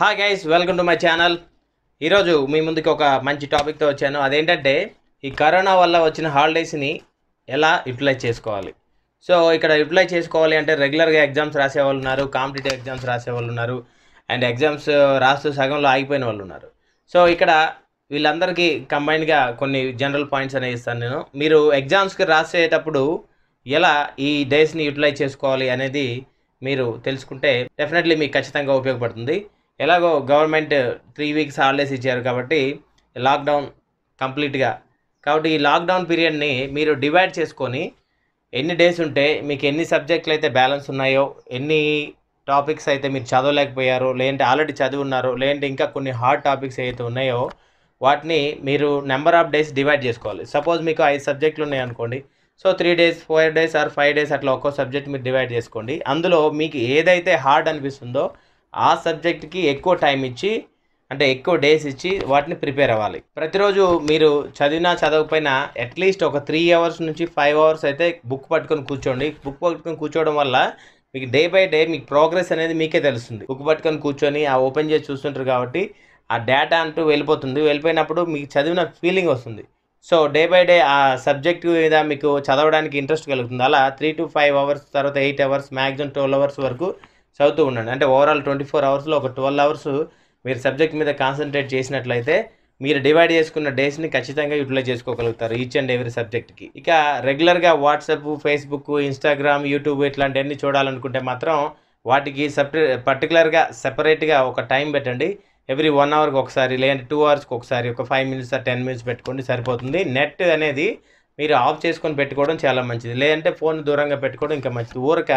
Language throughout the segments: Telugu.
Hi guys welcome to my channel ఈరోజు మీ ముందుకి ఒక మంచి టాపిక్తో వచ్చాను. అదేంటంటే ఈ కరోనా వల్ల వచ్చిన హాలిడేస్ని ఎలా యూటిలైజ్ చేసుకోవాలి? సో ఇక్కడ యూటిలైజ్ చేసుకోవాలి అంటే రెగ్యులర్గా ఎగ్జామ్స్ రాసే వాళ్ళు ఉన్నారు కాంపిటేటివ్ ఎగ్జామ్స్ రాసే వాళ్ళు ఉన్నారు అండ్ ఎగ్జామ్స్ uh, రాస్తూ సగంలో ఆగిపోయిన వాళ్ళు ఉన్నారు. సో ఇక్కడ వీళ్ళందరికీ కంబైన్డ్గా కొన్ని జనరల్ పాయింట్స్ అనేవి ఇస్తాను నేను. మీరు ఎగ్జామ్స్కి రాసేటప్పుడు ఎలా ఈ డేస్ని యూటిలైజ్ చేసుకోవాలి అనేది మీరు తెలుసుకుంటే డెఫినెట్లీ మీకు ఖచ్చితంగా ఉపయోగపడుతుంది. ఎలాగో గవర్నమెంట్ త్రీ వీక్స్ హాలిడేస్ ఇచ్చారు కాబట్టి లాక్డౌన్ కంప్లీట్గా. కాబట్టి ఈ లాక్డౌన్ పీరియడ్ని మీరు డివైడ్ చేసుకొని ఎన్ని డేస్ ఉంటే మీకు ఎన్ని సబ్జెక్టులు అయితే బ్యాలెన్స్ ఉన్నాయో ఎన్ని టాపిక్స్ అయితే మీరు చదవలేకపోయారు లేదంటే ఆల్రెడీ చదివి ఉన్నారు లేదంటే ఇంకా కొన్ని హార్డ్ టాపిక్స్ ఏవైతే ఉన్నాయో వాటిని మీరు నెంబర్ ఆఫ్ డేస్ డివైడ్ చేసుకోవాలి. సపోజ్ మీకు ఐదు సబ్జెక్టులు ఉన్నాయి అనుకోండి. So three days four days or five days అట్లా ఒక్కో సబ్జెక్ట్ మీరు డివైడ్ చేసుకోండి. అందులో మీకు ఏదైతే హార్డ్ అనిపిస్తుందో ఆ సబ్జెక్ట్కి ఎక్కువ టైం ఇచ్చి అంటే ఎక్కువ డేస్ ఇచ్చి వాటిని ప్రిపేర్ అవ్వాలి. ప్రతిరోజు మీరు చదివినా చదవకపోయినా అట్లీస్ట్ ఒక త్రీ అవర్స్ నుంచి ఫైవ్ అవర్స్ అయితే బుక్ పట్టుకొని కూర్చోండి. బుక్ పట్టుకొని కూర్చోవడం వల్ల మీకు డే బై డే మీకు ప్రోగ్రెస్ అనేది మీకే తెలుస్తుంది. బుక్ పట్టుకొని కూర్చొని ఆ ఓపెన్ చేసి చూస్తుంటారు కాబట్టి ఆ డేటా అంటూ వెళ్ళిపోతుంది. వెళ్ళిపోయినప్పుడు మీకు చదివిన ఫీలింగ్ వస్తుంది. సో డే బై డే ఆ సబ్జెక్ట్ మీద మీకు చదవడానికి ఇంట్రెస్ట్ కలుగుతుంది. అలా త్రీ టు ఫైవ్ అవర్స్ తర్వాత eight hours maximum twelve hours వరకు చదువుతూ ఉండండి. అంటే ఓవరాల్ ట్వంటీ ఫోర్ అవర్స్లో ఒక ట్వెల్వ్ అవర్స్ మీరు సబ్జెక్ట్ మీద కాన్సన్ట్రేట్ చేసినట్లయితే మీరు డివైడ్ చేసుకున్న డేస్ని ఖచ్చితంగా యూటిలైజ్ చేసుకోగలుగుతారు ఈచ్ అండ్ ఎవ్రీ సబ్జెక్ట్కి ఇక రెగ్యులర్గా వాట్సాప్ ఫేస్బుక్ ఇన్స్టాగ్రామ్ యూట్యూబ్ ఇట్లాంటివన్నీ చూడాలనుకుంటే మాత్రం వాటికి సపరే పర్టికులర్గా సెపరేట్గా ఒక టైం పెట్టండి. ఎవ్రీ వన్ అవర్కి ఒకసారి లేదంటే టూ అవర్స్కి ఒకసారి ఒక ఫైవ్ మినిట్స్ టెన్ మినిట్స్ పెట్టుకోండి సరిపోతుంది. నెట్ అనేది మీరు ఆఫ్ చేసుకొని పెట్టుకోవడం చాలా మంచిది. లేదంటే ఫోన్ దూరంగా పెట్టుకోవడం ఇంకా మంచిది. ఊరక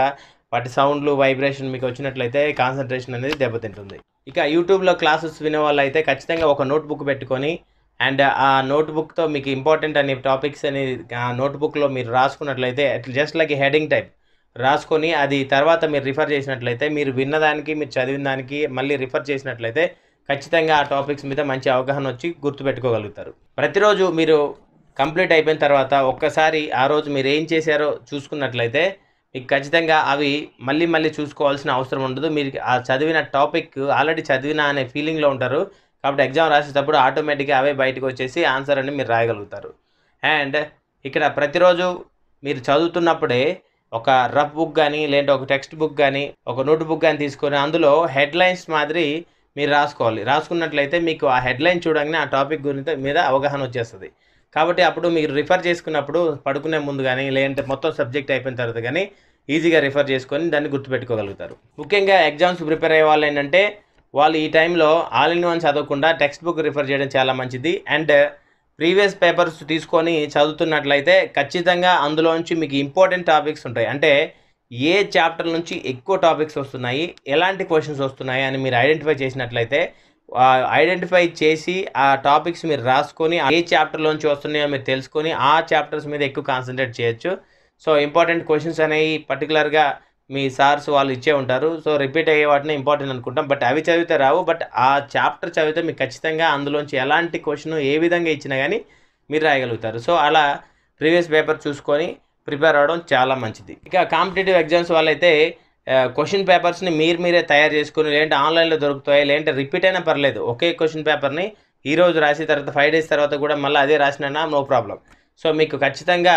వాటి సౌండ్లు వైబ్రేషన్ మీకు వచ్చినట్లయితే కాన్సన్ట్రేషన్ అనేది దెబ్బతింటుంది. ఇక యూట్యూబ్లో క్లాసెస్ వినే వాళ్ళు అయితే ఖచ్చితంగా ఒక నోట్బుక్ పెట్టుకొని అండ్ ఆ నోట్బుక్తో మీకు ఇంపార్టెంట్ అనే టాపిక్స్ అనేది ఆ నోట్బుక్లో మీరు రాసుకున్నట్లయితే జస్ట్ లైక్ హెడింగ్ టైప్ రాసుకొని అది తర్వాత మీరు రిఫర్ చేసినట్లయితే మీరు విన్నదానికి మీరు చదివిన దానికి మళ్ళీ రిఫర్ చేసినట్లయితే ఖచ్చితంగా ఆ టాపిక్స్ మీద మంచి అవగాహన వచ్చి గుర్తుపెట్టుకోగలుగుతారు. ప్రతిరోజు మీరు కంప్లీట్ అయిపోయిన తర్వాత ఒక్కసారి ఆ రోజు మీరు ఏం చేశారో చూసుకున్నట్లయితే మీకు ఖచ్చితంగా అవి మళ్ళీ మళ్ళీ చూసుకోవాల్సిన అవసరం ఉండదు. మీరు ఆ చదివిన టాపిక్ ఆల్రెడీ చదివిన అనే ఫీలింగ్లో ఉంటారు. కాబట్టి ఎగ్జామ్ రాసేటప్పుడు ఆటోమేటిక్గా అవే బయటకు వచ్చేసి ఆన్సర్ అని మీరు రాయగలుగుతారు. అండ్ ఇక్కడ ప్రతిరోజు మీరు చదువుతున్నప్పుడే ఒక రఫ్ బుక్ కానీ లేదంటే ఒక టెక్స్ట్ బుక్ కానీ ఒక నోట్ బుక్ కానీ తీసుకొని అందులో హెడ్లైన్స్ మాదిరి మీరు రాసుకోవాలి. రాసుకున్నట్లయితే మీకు ఆ హెడ్లైన్ చూడగానే ఆ టాపిక్ గురించి మీద అవగాహన వచ్చేస్తుంది. కాబట్టి అప్పుడు మీరు రిఫర్ చేసుకున్నప్పుడు పడుకునే ముందు కానీ లేదంటే మొత్తం సబ్జెక్ట్ అయిపోయిన తర్వాత కానీ ఈజీగా రిఫర్ చేసుకొని దాన్ని గుర్తుపెట్టుకోగలుగుతారు. ముఖ్యంగా ఎగ్జామ్స్ ప్రిపేర్ అయ్యే వాళ్ళు ఏంటంటే వాళ్ళు ఈ టైంలో ఆల్ ఇన్ వన్ చదవకుండా టెక్స్ట్ బుక్ రిఫర్ చేయడం చాలా మంచిది. అండ్ ప్రీవియస్ పేపర్స్ తీసుకొని చదువుతున్నట్లయితే ఖచ్చితంగా అందులోంచి మీకు ఇంపార్టెంట్ టాపిక్స్ ఉంటాయి. అంటే ఏ చాప్టర్ నుంచి ఎక్కువ టాపిక్స్ వస్తున్నాయి ఎలాంటి క్వశ్చన్స్ వస్తున్నాయి అని మీరు ఐడెంటిఫై చేసినట్లయితే ఐడెంటిఫై చేసి ఆ టాపిక్స్ మీరు రాసుకొని ఏ చాప్టర్లోంచి వస్తున్నాయో మీరు తెలుసుకొని ఆ చాప్టర్స్ మీద ఎక్కువ కాన్సన్ట్రేట్ చేయొచ్చు. సో ఇంపార్టెంట్ క్వశ్చన్స్ అనేవి పర్టికులర్గా మీ సార్స్ వాళ్ళు ఇచ్చే ఉంటారు. సో రిపీట్ అయ్యే వాటిని ఇంపార్టెంట్ అనుకుంటాం. బట్ అవి చదివితే రావు. బట్ ఆ చాప్టర్ చదివితే మీకు ఖచ్చితంగా అందులోంచి ఎలాంటి క్వశ్చన్ ఏ విధంగా ఇచ్చినా కానీ మీరు రాయగలుగుతారు. సో అలా ప్రీవియస్ పేపర్ చూసుకొని ప్రిపేర్ అవ్వడం చాలా మంచిది. ఇక కాంపిటేటివ్ ఎగ్జామ్స్ వాళ్ళైతే క్వశ్చన్ పేపర్స్ని మీరు మీరే తయారు చేసుకుని లేదంటే ఆన్లైన్లో దొరుకుతాయి లేదంటే రిపీట్ అయినా పర్లేదు. ఒకే క్వశ్చన్ పేపర్ని ఈ రోజు రాసిన తర్వాత ఫైవ్ డేస్ తర్వాత కూడా మళ్ళీ అదే రాసినా నో ప్రాబ్లం సో మీకు ఖచ్చితంగా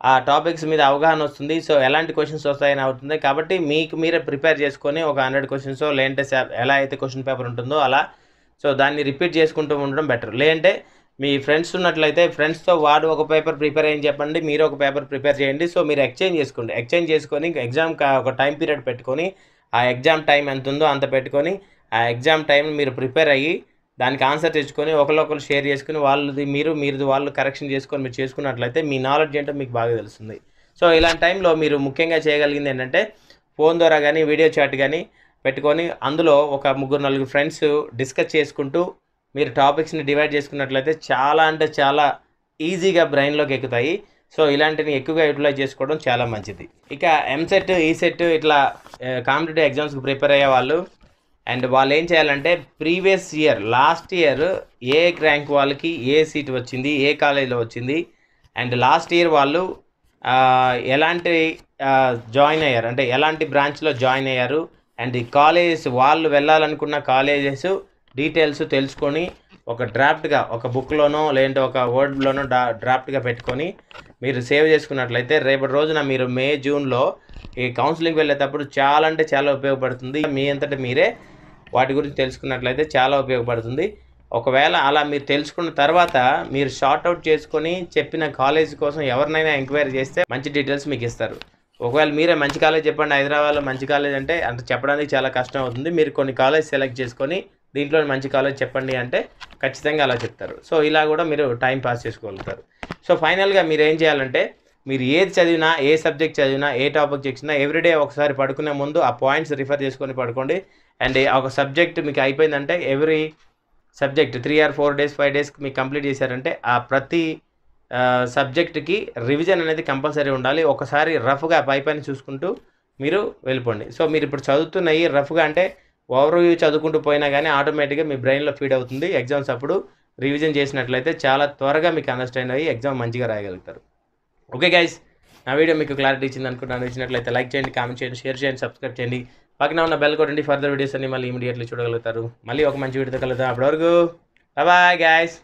ఆ టాపిక్స్ మీద అవగాహన వస్తుంది. సో ఎలాంటి క్వశ్చన్స్ వస్తాయని అవుతుంది. కాబట్టి మీకు మీరే ప్రిపేర్ చేసుకొని ఒక హండ్రెడ్ క్వశ్చన్స్ లేదంటే ఎలా అయితే క్వశ్చన్ పేపర్ ఉంటుందో అలా సో దాన్ని రిపీట్ చేసుకుంటూ ఉండడం బెటర్ లేదంటే మీ ఫ్రెండ్స్ ఉన్నట్లయితే ఫ్రెండ్స్తో వాడు ఒక పేపర్ ప్రిపేర్ అయ్యని చెప్పండి మీరు ఒక పేపర్ ప్రిపేర్ చేయండి. సో మీరు ఎక్స్చేంజ్ చేసుకోండి. ఎక్స్చేంజ్ చేసుకొని ఎగ్జామ్ ఒక టైం పీరియడ్ పెట్టుకొని ఆ ఎగ్జామ్ టైం ఎంత ఉందో అంత పెట్టుకొని ఆ ఎగ్జామ్ టైం మీరు ప్రిపేర్ అయ్యి దానికి ఆన్సర్ తెచ్చుకొని ఒకరికొకరు షేర్ చేసుకుని వాళ్ళది మీరు మీరుది వాళ్ళు కరెక్షన్ చేసుకొని మీరు చేసుకున్నట్లయితే మీ నాలెడ్జ్ ఏంటో మీకు బాగా తెలుస్తుంది. సో ఇలాంటి టైంలో మీరు ముఖ్యంగా చేయగలిగింది ఏంటంటే ఫోన్ ద్వారా కానీ వీడియో చాట్ కానీ పెట్టుకొని అందులో ఒక ముగ్గురు నలుగురు ఫ్రెండ్స్ డిస్కస్ చేసుకుంటూ మీరు టాపిక్స్ని డివైడ్ చేసుకున్నట్లయితే చాలా అంటే చాలా ఈజీగా బ్రెయిన్లోకి ఎక్కుతాయి. సో ఇలాంటివి ఎక్కువగా యూటిలైజ్ చేసుకోవడం చాలా మంచిది. ఇక ఎంసెట్ ఈసెట్ e ఇట్లా కాంపిటేటివ్ ఎగ్జామ్స్కి ప్రిపేర్ అయ్యే వాళ్ళు. అండ్ వాళ్ళు ఏం చేయాలంటే ప్రీవియస్ ఇయర్ లాస్ట్ ఇయర్ ఏ ర్యాంక్ వాళ్ళకి ఏ సీట్ వచ్చింది ఏ కాలేజీలో వచ్చింది. అండ్ లాస్ట్ ఇయర్ వాళ్ళు ఎలాంటి జాయిన్ అయ్యారు? అంటే ఎలాంటి బ్రాంచ్లో జాయిన్ అయ్యారు? అండ్ ఈ కాలేజెస్ వాళ్ళు వెళ్ళాలనుకున్న కాలేజెస్ డీటెయిల్స్ తెలుసుకొని ఒక డ్రాఫ్ట్గా ఒక బుక్లోనో లేదంటే ఒక వర్డ్లోనో డా డ్రాఫ్ట్గా పెట్టుకొని మీరు సేవ్ చేసుకున్నట్లయితే రేపటి రోజున మీరు మే జూన్లో ఈ కౌన్సిలింగ్ వెళ్ళేటప్పుడు చాలా అంటే చాలా ఉపయోగపడుతుంది. మీ అంతటా మీరే వాటి గురించి తెలుసుకున్నట్లయితే చాలా ఉపయోగపడుతుంది. ఒకవేళ అలా మీరు తెలుసుకున్న తర్వాత మీరు షార్ట్ అవుట్ చేసుకొని చెప్పిన కాలేజ్ కోసం ఎవరినైనా ఎంక్వైరీ చేస్తే మంచి డీటెయిల్స్ మీకు ఇస్తారు. ఒకవేళ మీరే మంచి కాలేజ్ చెప్పండి హైదరాబాద్లో మంచి కాలేజ్ అంటే అంత చెప్పడానికి చాలా కష్టం అవుతుంది. మీరు కొన్ని కాలేజ్ సెలెక్ట్ చేసుకొని దీంట్లో మంచి కాలేజ్ చెప్పండి అంటే ఖచ్చితంగా అలా చెప్తారు. సో ఇలా కూడా మీరు టైం పాస్ చేసుకోగలుగుతారు. సో ఫైనల్గా మీరు ఏం చేయాలంటే మీరు ఏది చదివినా ఏ సబ్జెక్ట్ చదివినా ఏ టాపిక్ చేసినా ఎవ్రీడే ఒకసారి పడుకునే ముందు ఆ పాయింట్స్ రిఫర్ చేసుకొని పడుకోండి. అండ్ ఒక సబ్జెక్ట్ మీకు అయిపోయిందంటే every subject three or four days five days మీకు కంప్లీట్ చేశారంటే ఆ ప్రతి సబ్జెక్ట్కి రివిజన్ అనేది కంపల్సరీ ఉండాలి. ఒకసారి రఫ్గా పై పైన చూసుకుంటూ మీరు వెళ్ళిపోండి. సో మీరు ఇప్పుడు చదువుతున్నవి రఫ్గా అంటే ఓవర్ వ్యూ చదువుకుంటూ పోయినా కానీ ఆటోమేటిక్గా మీ బ్రెయిన్లో ఫీడ్ అవుతుంది. ఎగ్జామ్స్ అప్పుడు రివిజన్ చేసినట్లయితే చాలా త్వరగా మీకు అండర్స్టాండ్ అయ్యి ఎగ్జామ్ మంచిగా రాయగలుగుతారు. ఓకే గైస్ నా వీడియో మీకు క్లారిటీ ఇచ్చింది అనుకుంటున్నాను. ఇచ్చినట్లయితే లైక్ చేయండి కామెంట్ చేయండి షేర్ చేయండి సబ్స్క్రైబ్ చేయండి. పక్కన ఉన్న బెల్ కొట్టండి ఫర్దర్ వీడియోస్ అన్ని మళ్ళీ ఇమీడియట్లీ చూడగలుగుతారు. మళ్ళీ ఒక మంచి వీడియోతో కలుగుతాం అప్పటివరకు బాయ్ గాయస్